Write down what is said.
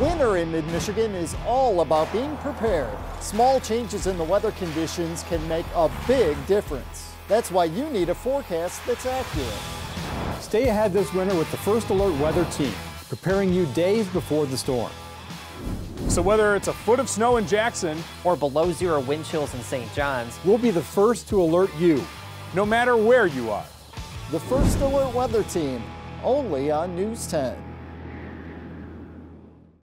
Winter in mid Michigan is all about being prepared. Small changes in the weather conditions can make a big difference. That's why you need a forecast that's accurate. Stay ahead this winter with the First Alert Weather Team, preparing you days before the storm. So whether it's a foot of snow in Jackson or below zero wind chills in St. John's, we'll be the first to alert you. No matter where you are. The First Alert Weather Team, only on News 10.